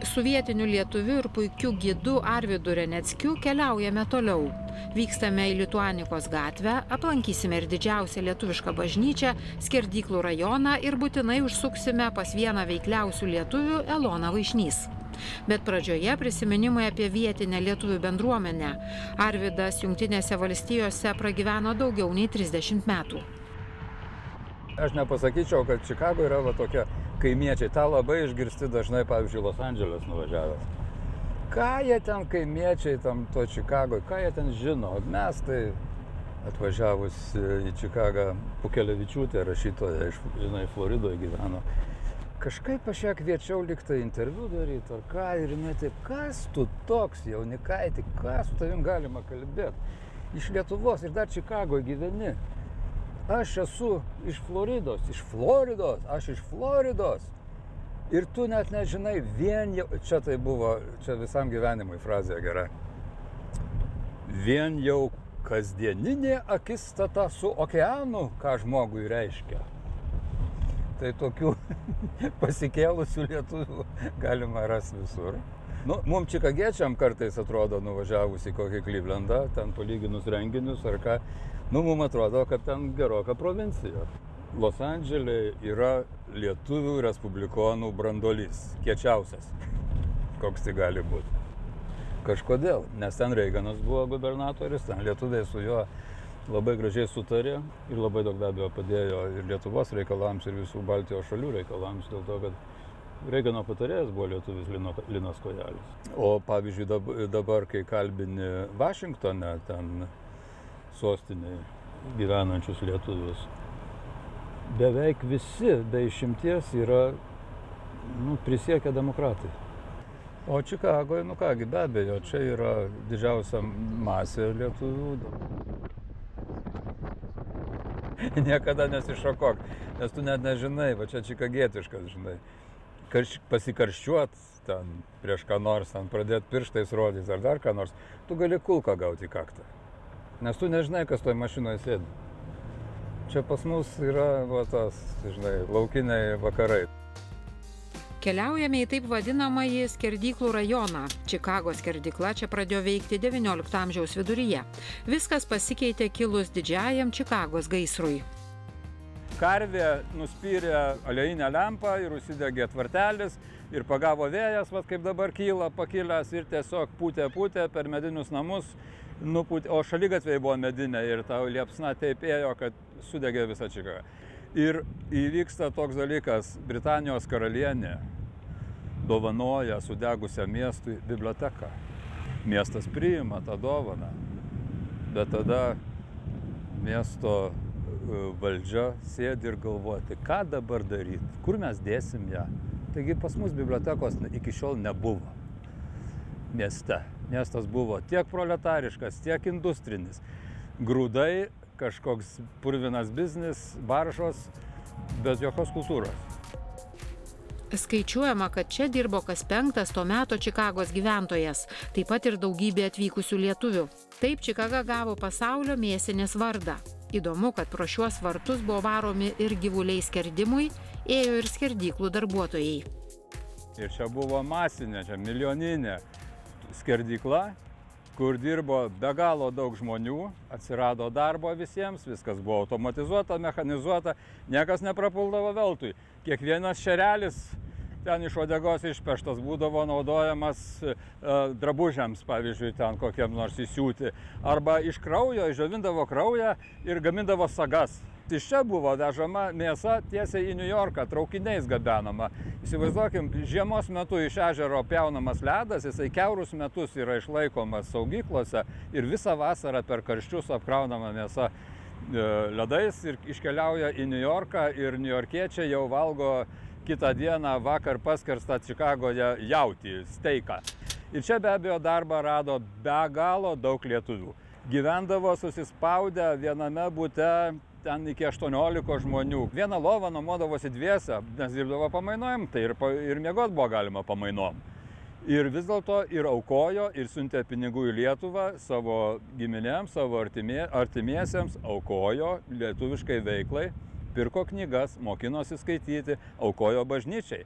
Su vietiniu lietuviu ir puikiu gidu Arvidu Reneckiu keliaujame toliau. Vykstame į Lituanikos gatvę, aplankysime ir didžiausią lietuvišką bažnyčią, Skerdyklų rajoną ir būtinai užsuksime pas vieną veikliausių lietuvių Eloną Vaišnys. Bet pradžioje prisiminimai apie vietinę lietuvių bendruomenę. Arvidas Junktinėse valstijose pragyveno daugiau nei 30 metų. Aš nepasakyčiau, kad Čikago yra va tokia kaimiečiai. Ta labai išgirsti dažnai, pavyzdžiui, Los Andželes nuvažiavęs. Ką jie ten kaimiečiai tam to Čikagoje, ką jie ten žino? Mes tai atvažiavus į Čikagą, Pukelevičiūtė rašytoja iš, žinai, Floridoje gyveno. Kažkaip aš ją kviečiau liktai interviu daryti, ar ką, ir jinai taip, kas tu toks jaunikaiti, ką su tavim galima kalbėti? Iš Lietuvos ir dar Čikagoje gyveni. Aš esu iš Floridos, iš Floridos, aš iš Floridos. Ir tu net nežinai, vien jau, čia tai buvo, čia visam gyvenimui frazė gera. Vien jau kasdieninė akistata su okeanu, ką žmogui reiškia. Tai tokių pasikėlusių lietuvių galima rasti visur. Nu, mums čikagiečiam kartais atrodo, nuvažiavus į kokį Klyvlendą, ten palyginus renginius ar ką, nu, mums atrodo, kad ten geroka provincija. Los Andželė yra lietuvių respublikonų brandolys, kiečiausias, koks tai gali būti. Kažkodėl, nes ten Reiganas buvo gubernatorius, ten lietuviai su juo labai gražiai sutarė ir labai daug be abejo padėjo ir Lietuvos reikalams, ir visų Baltijos šalių reikalams, dėl to, kad Reigano patarėjas buvo lietuvis Lino, Linas Kojelis. O pavyzdžiui dab- dabar, kai kalbini Vašingtone, ten sostiniai gyvenančius lietuvius, beveik visi be išimties yra nu, prisiekę demokratai. O Čikagoje, nu kągi, be abejo, čia yra didžiausia masė lietuvių. Niekada nesišokok, nes tu net nežinai, va čia čikagietiškas, žinai. Karš, pasikarščiuot ten prieš ką nors, ten pradėti pirštais rodyti ar dar ką nors, tu gali kulką gauti į kaktą. Nes tu nežinai, kas toj mašinoje sėdi. Čia pas mus yra, va tas, žinai, laukiniai vakarai. Keliaujame į taip vadinamąjį skerdyklų rajoną. Čikagos skerdykla čia pradėjo veikti XIX amžiaus viduryje. Viskas pasikeitė kilus didžiajam Čikagos gaisrui. Karvė nuspyrė aliejinę lempą ir užsidegė tvartelis ir pagavo vėjas, va kaip dabar kyla, pakilęs ir tiesiog pūtė pūtė per medinius namus nuput, o šalygatviai buvo medinė ir ta liepsna taip ėjo, kad sudegė visą Čikagą. Ir įvyksta toks dalykas, Britanijos karalienė dovanoja sudegusiam miestui biblioteką. Miestas priima tą dovaną, bet tada miesto e, valdžia sėdi ir galvoja, tai ką dabar daryti, kur mes dėsim ją. Taigi pas mus bibliotekos iki šiol nebuvo mieste. Miestas buvo tiek proletariškas, tiek industrinis. Grūdai, kažkoks purvinas biznis, baržos, bet jokios kultūros. Skaičiuojama, kad čia dirbo kas penktas to meto Čikagos gyventojas, taip pat ir daugybė atvykusių lietuvių. Taip Čikaga gavo pasaulio mėsinės vardą. Įdomu, kad pro šiuos vartus buvo varomi ir gyvuliai skerdimui, ėjo ir skerdyklų darbuotojai. Ir čia buvo masinė, čia milijoninė skerdykla, kur dirbo be galo daug žmonių, atsirado darbo visiems, viskas buvo automatizuota, mechanizuota, niekas neprapuldavo veltui. Kiekvienas šerelis ten iš odegos išpeštas būdavo naudojamas e, drabužiams, pavyzdžiui, ten kokiem nors įsiūti. Arba iš kraujo, išžavindavo kraują ir gamindavo sagas iš čia buvo vežama mėsa tiesiai į Niujorką, traukiniais gabenama. Įsivaizduokim, žiemos metu iš ežero pjaunamas ledas, jisai keurus metus yra išlaikomas saugyklose ir visą vasarą per karščius apkraunama mėsa e, ledais ir iškeliauja į Niujorką ir niujorkiečiai jau valgo kitą dieną vakar paskarstą Čikagoje jauti, steiką. Ir čia be abejo darbą rado be galo daug lietuvių. Gyvendavo susispaudę viename bute ten iki 18 žmonių. Vieną lovą nuomodavosi dviese, nes dirbdavo pamainom, tai ir, ir mėgot buvo galima pamainom. Ir vis dėlto ir aukojo, ir siuntė pinigų į Lietuvą savo giminėms, savo artimie, artimiesiems, aukojo lietuviškai veiklai, pirko knygas, mokinosi skaityti, aukojo bažnyčiai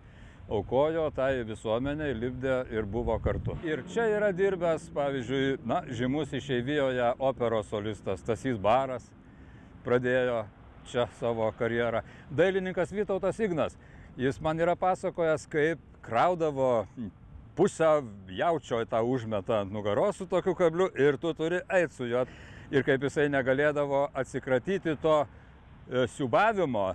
aukojo tai visuomeniai, lipdė ir buvo kartu. Ir čia yra dirbęs, pavyzdžiui, na, žymus išeivijoje operos solistas Tasys Baras, pradėjo čia savo karjerą. Dailininkas Vytautas Ignas, jis man yra pasakojęs, kaip kraudavo pusę jaučio tą užmetą ant nugaros su tokiu kabliu ir tu turi eiti su juo. Ir kaip jisai negalėdavo atsikratyti to e, siubavimo,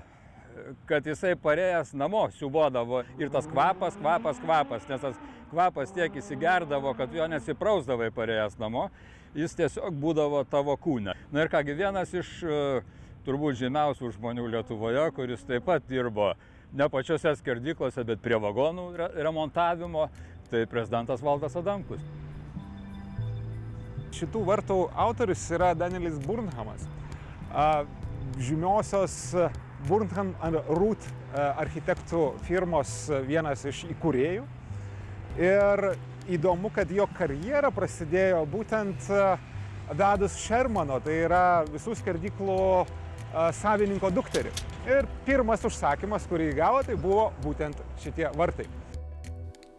kad jisai parėjęs namo siubodavo ir tas kvapas, kvapas, kvapas, nes tas kvapas tiek įsigerdavo, kad jo nesiprausdavai parėjęs namo jis tiesiog būdavo tavo kūne. Na ir kągi, vienas iš e, turbūt žymiausių žmonių Lietuvoje, kuris taip pat dirbo ne pačiose skerdyklose, bet prie vagonų remontavimo, tai prezidentas Valdas Adamkus. Šitų vartų autorius yra Danielis Burnhamas, žymiosios Burnham Root architektų firmos vienas iš įkūrėjų. Ir įdomu, kad jo karjera prasidėjo būtent vedus Shermano, tai yra visų skerdyklų e, savininko dukterį. Ir pirmas užsakymas, kurį gavo, tai buvo būtent šitie vartai.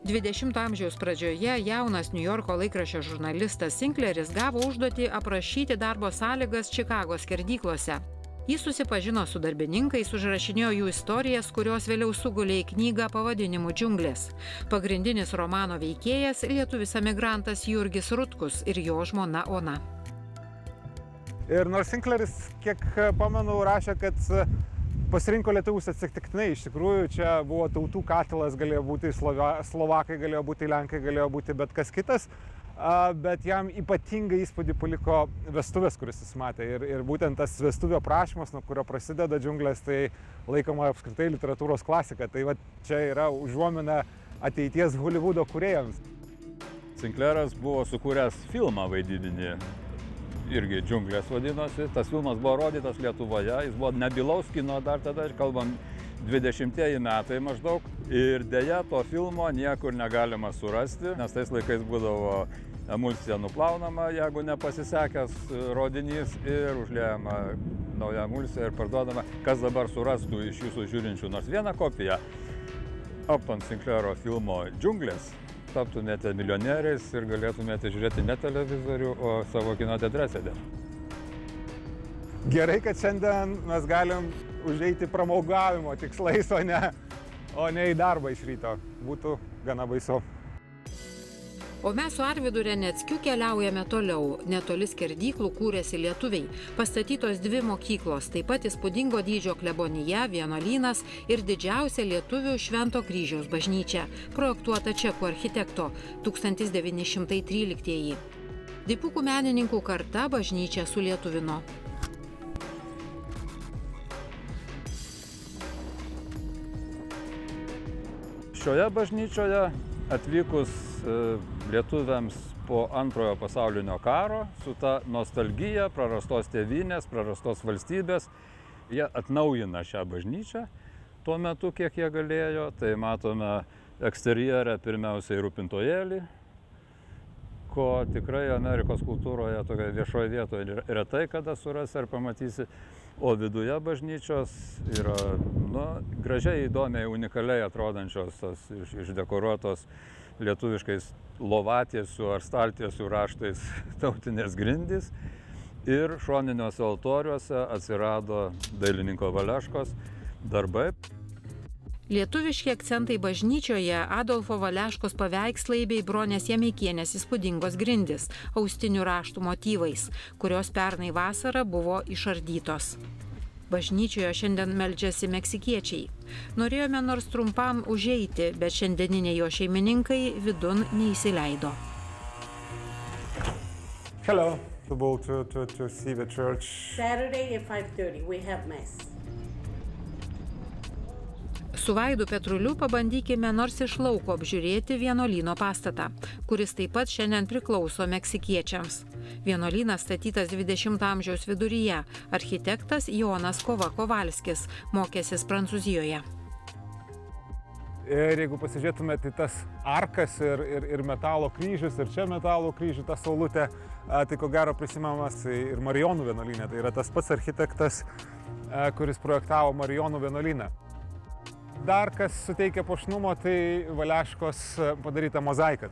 20 amžiaus pradžioje jaunas New Yorko laikraščio žurnalistas Sinkleris gavo užduotį aprašyti darbo sąlygas Čikagos skerdyklose. Jis susipažino su darbininkais, užrašinėjo jų istorijas, kurios vėliau sugulė į knygą pavadinimu Džiunglės. Pagrindinis romano veikėjas - lietuvis emigrantas Jurgis Rutkus ir jo žmona Ona. Ir nors Sinkleris, kiek pamenu, rašė, kad pasirinko lietuvius atsitiktinai, iš tikrųjų čia buvo tautų katilas, galėjo būti Slovakai, galėjo būti Lenkai, galėjo būti bet kas kitas bet jam ypatingą įspūdį paliko vestuvės, kuris jis matė. Ir, ir būtent tas vestuvio prašymas, nuo kurio prasideda džiunglės, tai laikoma apskritai literatūros klasika. Tai va čia yra užuomina ateities Hollywoodo kuriejams. Sinclairas buvo sukūręs filmą vaidybinį, irgi džiunglės vadinosi. Tas filmas buvo rodytas Lietuvoje, jis buvo nebilaus kino dar tada, kalbam, 20 metai maždaug. Ir dėja to filmo niekur negalima surasti, nes tais laikais būdavo emulsija nuplaunama, jeigu nepasisekęs rodinys ir užliejama nauja emulsija ir parduodama. Kas dabar surastų iš jūsų žiūrinčių nors vieną kopiją Upton Sinclairo filmo Džiunglės, taptumėte milijonieriais ir galėtumėte žiūrėti ne televizorių, o savo kino teatre sėdėti. Gerai, kad šiandien mes galim užeiti pramogavimo tikslais, o ne, o ne į darbą iš ryto. Būtų gana baisu. O mes su Arvidu Reneckiu keliaujame toliau. Netoli skerdyklų kūrėsi lietuviai. Pastatytos dvi mokyklos, taip pat įspūdingo dydžio klebonija, vienolynas ir didžiausia lietuvių Švento kryžiaus bažnyčia, projektuota čekų architekto 1913-ieji. Dipukų menininkų karta bažnyčią sulietuvino. Šioje bažnyčioje atvykus e, lietuviams po antrojo pasaulinio karo su ta nostalgija prarastos tėvynės, prarastos valstybės, jie atnaujina šią bažnyčią tuo metu, kiek jie galėjo. Tai matome eksterjerę pirmiausiai rūpintojėlį, ko tikrai Amerikos kultūroje tokioje viešoje vietoje retai kada surasi ar pamatysi. O viduje bažnyčios yra nu, gražiai, įdomiai, unikaliai atrodančios tos iš, išdekoruotos lietuviškais lovatiesių ar staltiesių raštais tautinės grindys. Ir šoniniuose altoriuose atsirado dailininko Valeškos darbai. Lietuviški akcentai bažnyčioje Adolfo Valeškos paveikslai bei Bronės Jameikienės įspūdingos grindis austinių raštų motyvais, kurios pernai vasarą buvo išardytos. Bažnyčioje šiandien meldžiasi meksikiečiai. Norėjome nors trumpam užeiti, bet šiandieniniai jo šeimininkai vidun neįsileido. Hello. To, to, to see the church. Saturday at 5:30 we have mass. Su Vaidu Petruliu pabandykime nors iš lauko apžiūrėti vienolyno pastatą, kuris taip pat šiandien priklauso meksikiečiams. Vienolynas statytas 20-ojo amžiaus viduryje, architektas Jonas Kova Kovalskis, mokėsis Prancūzijoje. Ir jeigu pasižiūrėtumėte į tas arkas ir, ir, ir metalo kryžius, ir čia metalo kryžių, ta saulutė, tai ko gero prisimamas ir Marijonų vienuolynė. Tai yra tas pats architektas, kuris projektavo Marijonų vienuolyną. Dar kas suteikia pošnumo, tai Valeškos padaryta mozaika.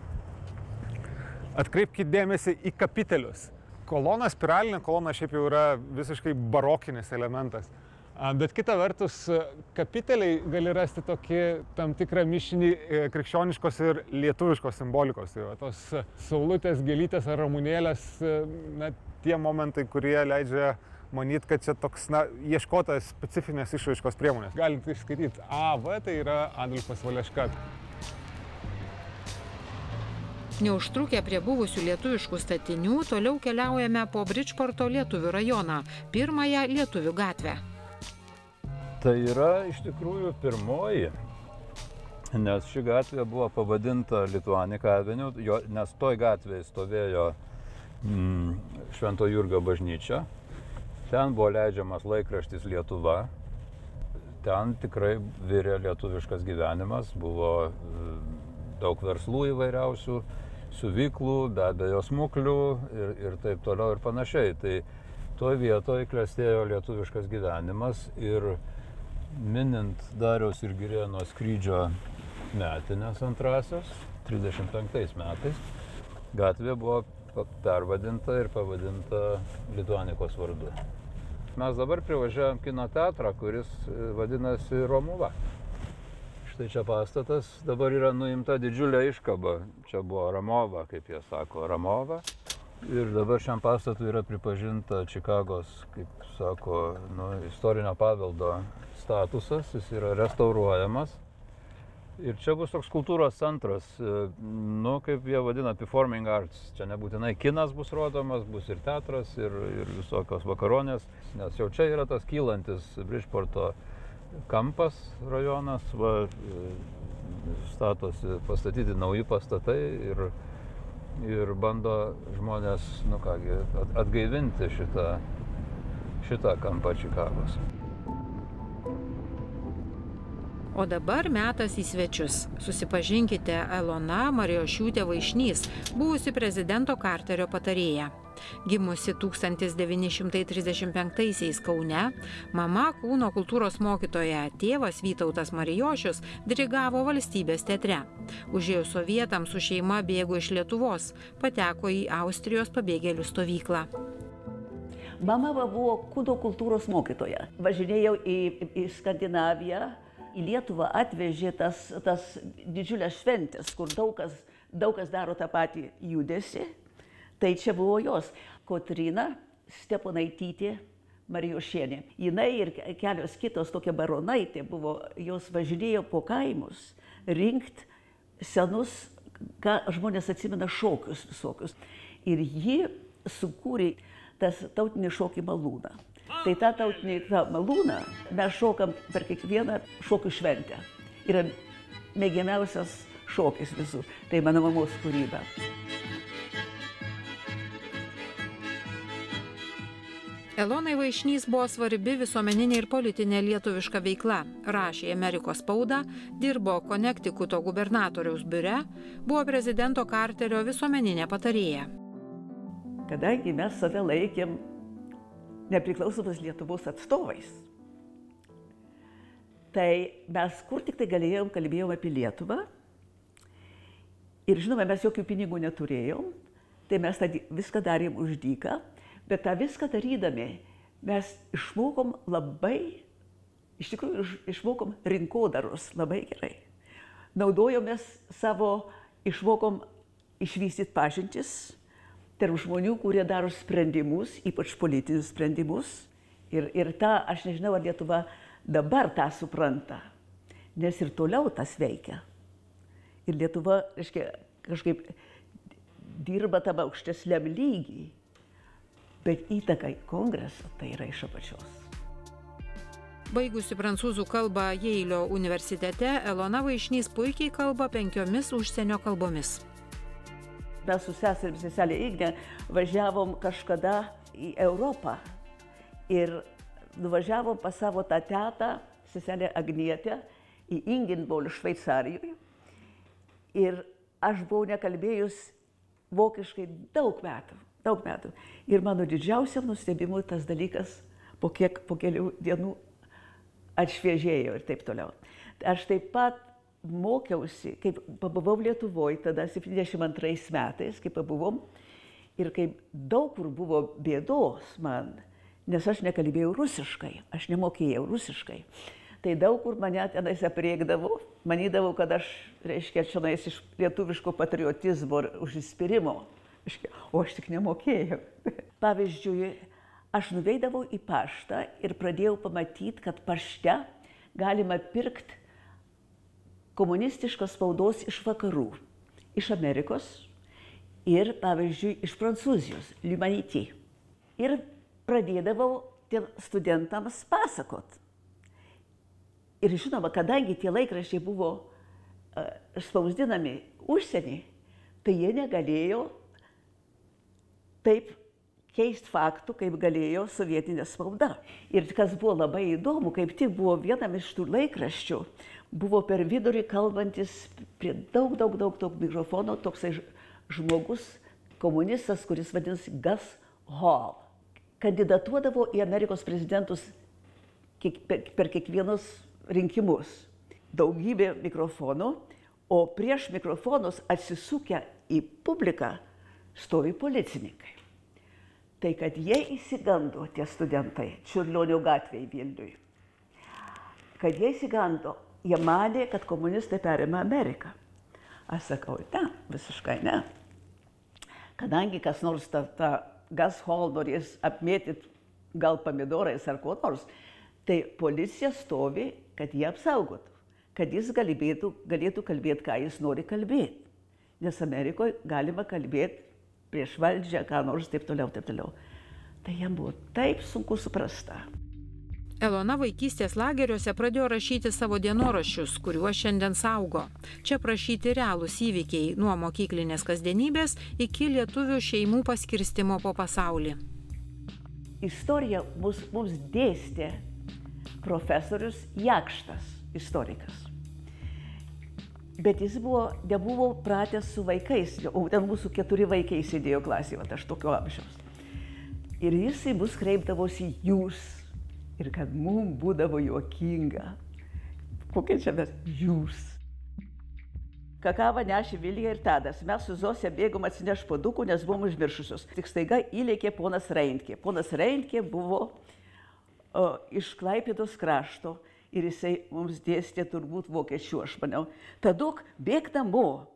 Atkreipkite dėmesį į kapitelius. Kolona, spiralinė kolona šiaip jau yra visiškai barokinis elementas. Bet kita vertus, kapiteliai gali rasti tokį tam tikrą mišinį e, krikščioniškos ir lietuviškos simbolikos. Tai va, tos saulutės, gelytės ar ramunėlės, e, na, tie momentai, kurie leidžia manyt, kad čia toks, na, ieškotas specifinės išraiškos priemonės. Galite išskaityti AV, tai yra Adolfas Valeška. Neužtrukę prie buvusių lietuviškų statinių, toliau keliaujame po Bridgeporto lietuvių rajoną, pirmąją lietuvių gatvę. Tai yra iš tikrųjų pirmoji, nes ši gatvė buvo pavadinta Lituanika Avenue, nes toj gatvėje stovėjo mm, Švento Jurgio bažnyčia, Ten buvo leidžiamas laikraštis Lietuva. Ten tikrai virė lietuviškas gyvenimas, buvo e, daug verslų įvairiausių, suvyklų, be abejo smuklių ir, ir taip toliau ir panašiai. Tai toje vietoje klestėjo lietuviškas gyvenimas ir minint Dariaus ir Girėno skrydžio metinės antrasios, 35 metais, gatvė buvo pervadinta ir pavadinta Lituanikos vardu. Mes dabar privažiavam kino teatrą, kuris e, vadinasi Romuva. Štai čia pastatas, dabar yra nuimta didžiulė iškaba. Čia buvo Ramova, kaip jie sako, Ramova. Ir dabar šiam pastatui yra pripažinta Čikagos, kaip sako, nu, istorinio paveldo statusas, jis yra restauruojamas. Ir čia bus toks kultūros centras, e, nu, kaip jie vadina, performing arts. Čia nebūtinai kinas bus rodomas, bus ir teatras, ir, ir visokios vakaronės, nes jau čia yra tas kylantis Bridgeporto kampas rajonas, va, e, statosi pastatyti nauji pastatai ir, ir bando žmonės, nu kągi, atgaivinti šitą, šitą kampą Čikagos. O dabar metas į svečius. Susipažinkite Elona Marijošiūtė Vaišnys, buvusi prezidento Karterio patarėja. Gimusi 1935 Kaune, mama kūno kultūros mokytoja, tėvas Vytautas Marijošius dirigavo valstybės teatre. Užėjus sovietams su šeima bėgo iš Lietuvos, pateko į Austrijos pabėgėlių stovyklą. Mama buvo kūno kultūros mokytoja. Važinėjau į, į Skandinaviją, į Lietuvą atvežė tas, tas didžiulės šventės, kur daug kas daug kas daro tą patį judesi, tai čia buvo jos. Kotrina Steponaitytė Marijošienė. Jinai ir kelios kitos tokie baronaitė buvo, jos važinėjo po kaimus rinkti senus, ką žmonės atsimena, šokius visokius. Ir ji sukūrė tas tautinį šokį malūną. Tai tą tautinį tą malūną mes šokam per kiekvieną šokių šventę. Yra mėgiamiausias šokis visų. Tai mano mamos kūryba. Elonai Vaišnys buvo svarbi visuomeninė ir politinė lietuviška veikla. Rašė Amerikos spaudą, dirbo Konektikuto gubernatoriaus biure, buvo prezidento Karterio visuomeninė patarėja. Kadangi mes save laikėm nepriklausomas Lietuvos atstovais, tai mes kur tik tai galėjom, kalbėjom apie Lietuvą. Ir žinoma, mes jokių pinigų neturėjom, tai mes viską darėm už dyką, bet tą viską darydami mes išmokom labai, iš tikrųjų iš, išmokom rinkodaros labai gerai. Naudojomės savo, išmokom išvystyti pažintis tarp žmonių, kurie daro sprendimus, ypač politinius sprendimus. Ir, ir tą, aš nežinau, ar Lietuva dabar tą supranta, nes ir toliau tas veikia. Ir Lietuva, reiškia, kažkaip dirba tam aukštesniam lygiai, bet įtaka į kongresą tai yra iš apačios. Baigusi prancūzų kalbą Jeilio universitete, Elona Vaišnys puikiai kalba penkiomis užsienio kalbomis. Mes su seserimi seselė Igne važiavom kažkada į Europą ir nuvažiavom pas savo tą tetą, seselę Agnietę, į Ingenbol Šveicarijoje. Ir aš buvau nekalbėjus vokiškai daug metų, daug metų. Ir mano didžiausiam nustebimui tas dalykas po, kiek, po kelių dienų atšviežėjo ir taip toliau. Aš taip pat mokiausi, kaip pabuvau Lietuvoje tada 72 metais, kai pabuvom, ir kaip daug kur buvo bėdos man, nes aš nekalbėjau rusiškai, aš nemokėjau rusiškai. Tai daug kur mane tenais apriekdavo, manydavau, kad aš, reiškia, čia nais iš lietuviško patriotizmo ir užsispyrimo, o aš tik nemokėjau. Pavyzdžiui, aš nuveidavau į paštą ir pradėjau pamatyti, kad pašte galima pirkti komunistiškos spaudos iš vakarų, iš Amerikos ir, pavyzdžiui, iš Prancūzijos, Liumanity. Ir pradėdavau tiem studentams pasakot. Ir žinoma, kadangi tie laikraščiai buvo uh, spausdinami užsienį, tai jie negalėjo taip keisti faktų, kaip galėjo sovietinė spauda. Ir kas buvo labai įdomu, kaip tik buvo vienam iš tų laikraščių, buvo per vidurį kalbantis prie daug, daug, daug, daug mikrofono toksai žmogus, komunistas, kuris vadinasi Gus Hall. Kandidatuodavo į Amerikos prezidentus per kiekvienus rinkimus. Daugybė mikrofonų, o prieš mikrofonus atsisukę į publiką stovi policininkai. Tai kad jie įsigando, tie studentai, Čiurlionio gatvėje Vilniui, kad jie įsigando, jie manė, kad komunistai perėmė Ameriką. Aš sakau, ne, visiškai ne. Kadangi kas nors tą, tą gas hall norės apmėtyti gal pomidorais ar kuo nors, tai policija stovi, kad jie apsaugotų, kad jis galėtų, galėtų kalbėti, ką jis nori kalbėti. Nes Amerikoje galima kalbėti prieš valdžią, ką nors taip toliau, taip toliau. Tai jam buvo taip sunku suprasta. Elona vaikystės lageriuose pradėjo rašyti savo dienoraščius, kuriuos šiandien saugo. Čia prašyti realūs įvykiai nuo mokyklinės kasdienybės iki lietuvių šeimų paskirstimo po pasaulį. Istoriją mus, mums dėstė profesorius Jakštas, istorikas. Bet jis buvo, nebuvo pratęs su vaikais, o ten mūsų keturi vaikai sėdėjo klasėje, aš tokio amžiaus. Ir jisai mus kreipdavosi jūs. Ir kad mums būdavo juokinga. Kokie čia mes jūs. Kakavą nešė Vilija ir Tadas. Mes su Zosė bėgom atsineš padukų, nes buvom užmiršusios. Tik staiga įlėkė ponas Reintke. Ponas Reintke buvo o, iš Klaipėdos krašto ir jisai mums dėstė turbūt vokiečių, aš maniau. Taduk, bėg namo.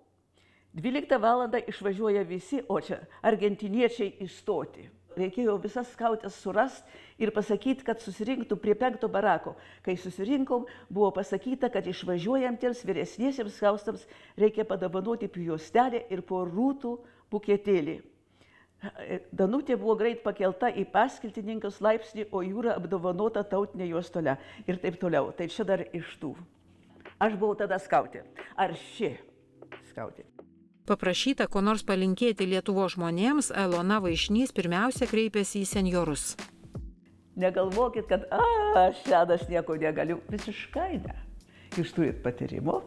12 val. išvažiuoja visi, o čia argentiniečiai įstoti. Reikėjo visas skautės surasti ir pasakyti, kad susirinktų prie penkto barako. Kai susirinkom, buvo pasakyta, kad išvažiuojantiems vyresniesiems skaustams reikia padovanoti pjuostelę ir po rūtų buketėlį. Danutė buvo greit pakelta į paskiltininkas laipsnį, o jūra apdovanota tautinė juostole ir taip toliau. Tai čia dar iš tų. Aš buvau tada skautė. Ar ši skautė? Paprašyta, ko nors palinkėti Lietuvo žmonėms, Elona Vaišnys pirmiausia kreipėsi į senjorus. Negalvokit, kad aš senas nieko negaliu. Visiškai ne. Jūs turit patyrimo,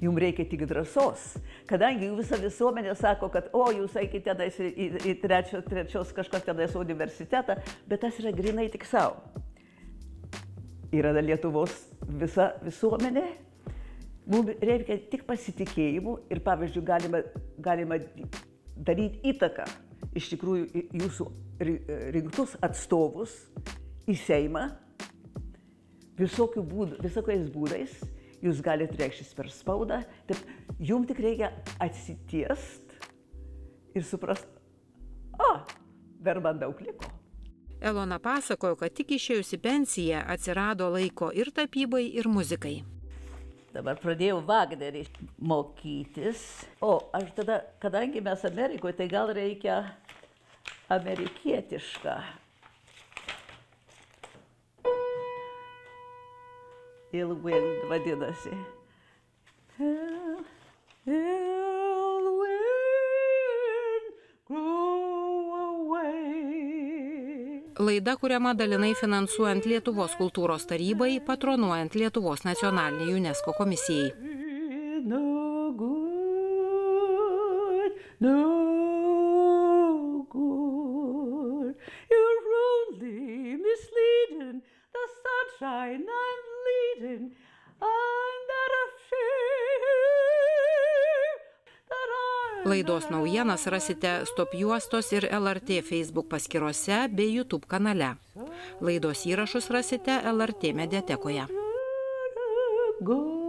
jums reikia tik drąsos. Kadangi visa visuomenė sako, kad o, jūs eikite tenais į, į, į trečio, trečios kažkokį tenais universitetą, bet tas yra grinai tik savo. Yra Lietuvos visa visuomenė, Mums reikia tik pasitikėjimų ir, pavyzdžiui, galima, galima daryti įtaką iš tikrųjų jūsų rinktus atstovus į Seimą visokių būdų, visokiais būdais. Jūs galite reikštis per spaudą. Taip, jums tik reikia atsitiest ir suprast, o, dar man daug liko. Elona pasakojo, kad tik išėjusi pensiją atsirado laiko ir tapybai, ir muzikai. Dabar pradėjau Wagnerį mokytis. O, aš tada, kadangi mes Amerikoje, tai gal reikia amerikietišką. Ilwind vadinasi. Ill, ill Laida kuriama dalinai finansuojant Lietuvos kultūros tarybai, patronuojant Lietuvos nacionalinį UNESCO komisijai. No good, no Laidos naujienas rasite Stop juostos ir LRT Facebook paskiruose bei YouTube kanale. Laidos įrašus rasite LRT mediatekoje. go